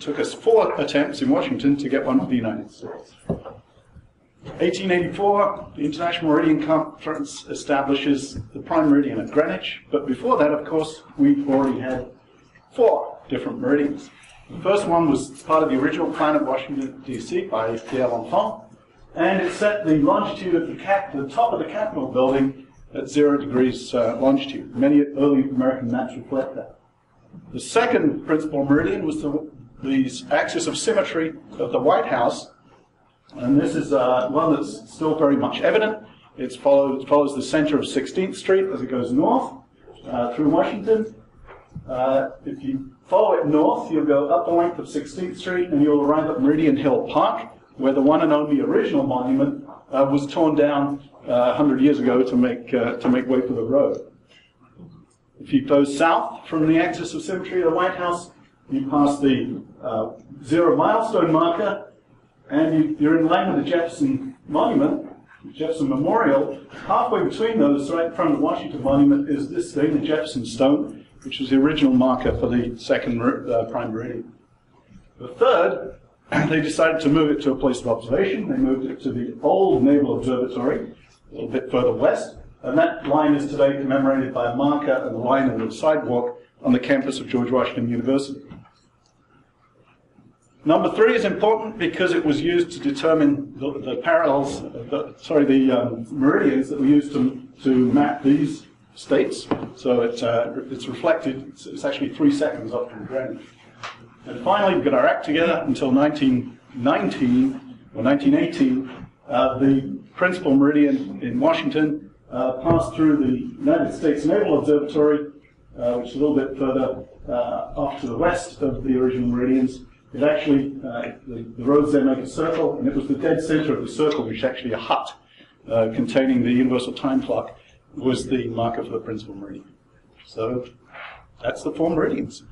Took us four attempts in Washington to get one with the United States. 1884, the International Meridian Conference establishes the prime meridian at Greenwich, but before that, of course, we've already had four different meridians. The first one was part of the original plan of Washington, D.C. by Pierre L'Enfant, and it set the longitude of the, cap, the top of the Capitol building at zero degrees uh, longitude. Many early American maps reflect that. The second principal meridian was the, the axis of symmetry of the White House, and this is uh, one that's still very much evident. It follows the center of 16th Street as it goes north uh, through Washington. Uh, if you follow it north, you'll go up the length of 16th Street and you'll arrive at Meridian Hill Park, where the one and only original monument uh, was torn down uh, 100 years ago to make, uh, to make way for the road. If you go south from the axis of symmetry of the White House, you pass the uh, zero milestone marker, and you, are in line with the Jefferson Monument, Jefferson Memorial. Halfway between those, right in front of the Washington Monument, is this thing, the Jefferson Stone, which was the original marker for the second uh, prime meridian. The third, they decided to move it to a place of observation. They moved it to the old Naval Observatory, a little bit further west, and that line is today commemorated by a marker and a line in the sidewalk on the campus of George Washington University. Number three is important because it was used to determine the, the parallels, the, sorry, the um, meridians that were used to, to map these states. So it, uh, it's reflected, it's, it's, actually three seconds up from Greenwich. And finally, we got our act together until 1919 or 1918. Uh, the principal meridian in Washington uh, passed through the United States Naval Observatory, uh, which is a little bit further uh, off to the west of the original meridians. It actually, uh, the, the, roads there make a circle, and it was the dead center of the circle, which actually a hut uh, containing the universal time clock was the marker for the principal meridian. So that's the four meridians.